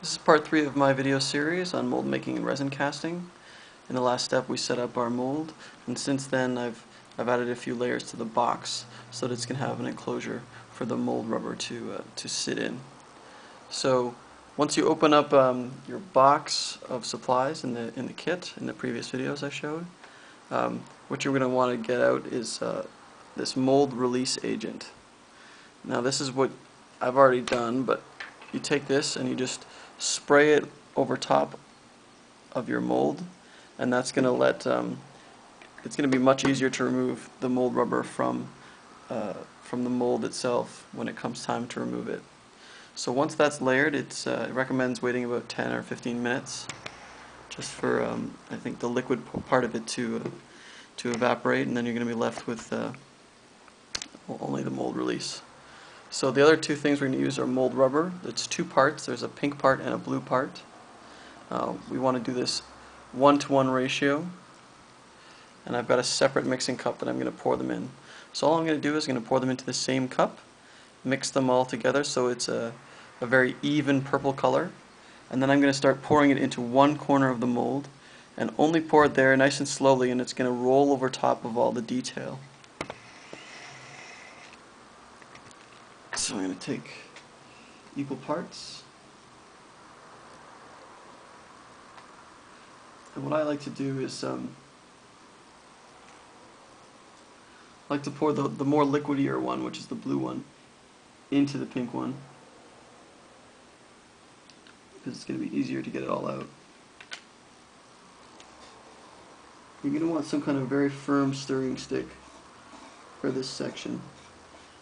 This is part three of my video series on mold making and resin casting. In the last step we set up our mold and since then I've, I've added a few layers to the box so that it's going to have an enclosure for the mold rubber to, uh, to sit in. So once you open up um, your box of supplies in the, in the kit, in the previous videos I showed, um, what you're going to want to get out is uh, this mold release agent. Now this is what I've already done, but you take this and you just spray it over top of your mold and that's going to let um, it's going to be much easier to remove the mold rubber from uh, from the mold itself when it comes time to remove it. So once that's layered, it's, uh, it recommends waiting about 10 or 15 minutes just for um, I think the liquid part of it to uh, to evaporate and then you're going to be left with uh, only the mold release. So the other two things we're going to use are mold rubber. It's two parts. There's a pink part and a blue part. Uh, we want to do this one-to-one -one ratio. And I've got a separate mixing cup that I'm going to pour them in. So all I'm going to do is I'm going to pour them into the same cup, mix them all together so it's a, a very even purple color. And then I'm going to start pouring it into one corner of the mold and only pour it there nice and slowly and it's going to roll over top of all the detail. So I'm going to take equal parts. And what I like to do is um, like to pour the, the more liquidier one, which is the blue one, into the pink one. Because it's going to be easier to get it all out. You're going to want some kind of very firm stirring stick for this section.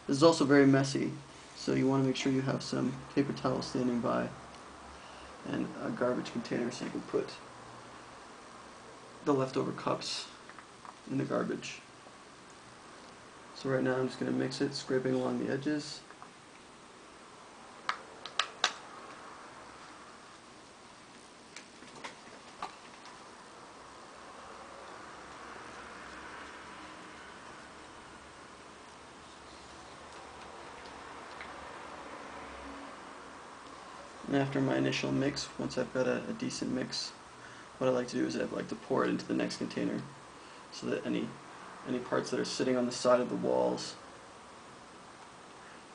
This is also very messy, so you want to make sure you have some paper towels standing by and a garbage container so you can put the leftover cups in the garbage. So right now I'm just going to mix it, scraping along the edges. And after my initial mix, once I've got a, a, decent mix, what I like to do is I like to pour it into the next container so that any any parts that are sitting on the side of the walls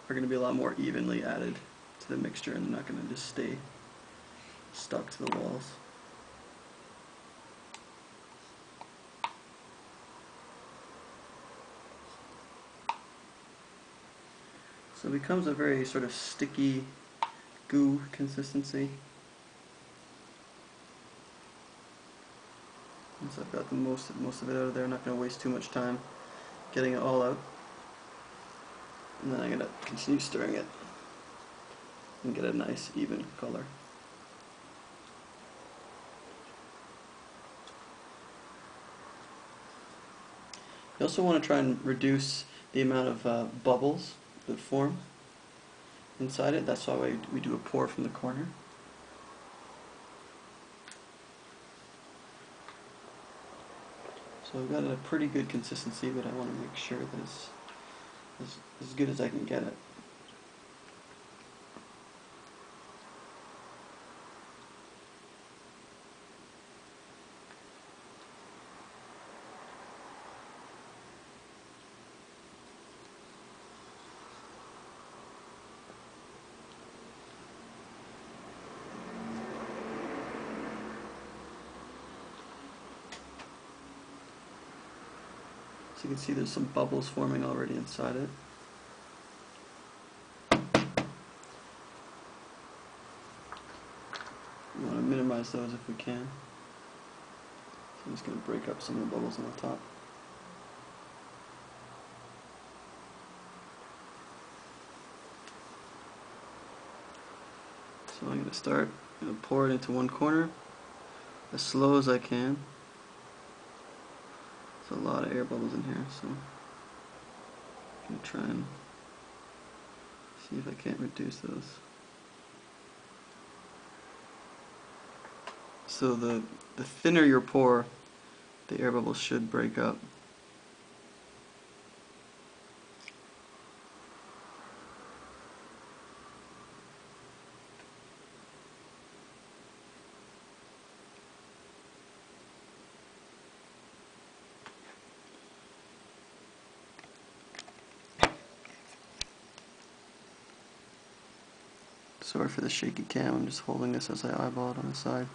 are going to be a lot more evenly added to the mixture and they're not going to just stay stuck to the walls. So it becomes a very sort of sticky goo consistency. Once I've got the most most of it out of there, I'm not going to waste too much time getting it all out. And then I'm going to continue stirring it and get a nice even color. You also want to try and reduce the amount of uh, bubbles that form inside it. That's why we do a pour from the corner. So I've got a pretty good consistency, but I want to make sure that it's as, as good as I can get it. So you can see there's some bubbles forming already inside it. We want to minimize those if we can. So I'm just going to break up some of the bubbles on the top. So I'm going to start, to pour it into one corner as slow as I can a lot of air bubbles in here, so I'm going to try and see if I can't reduce those. So the, the thinner your pour, the air bubbles should break up. Sorry for the shaky cam, I'm just holding this as I eyeball it on the side.